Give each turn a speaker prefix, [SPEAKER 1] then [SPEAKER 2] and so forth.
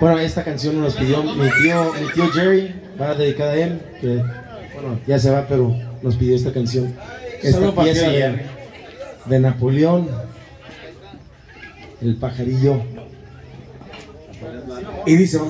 [SPEAKER 1] Bueno, esta canción nos pidió mi tío, mi tío Jerry, va dedicada a él, que bueno, ya se va, pero nos pidió esta canción. Esta pieza de, de Napoleón, el pajarillo. Y dice,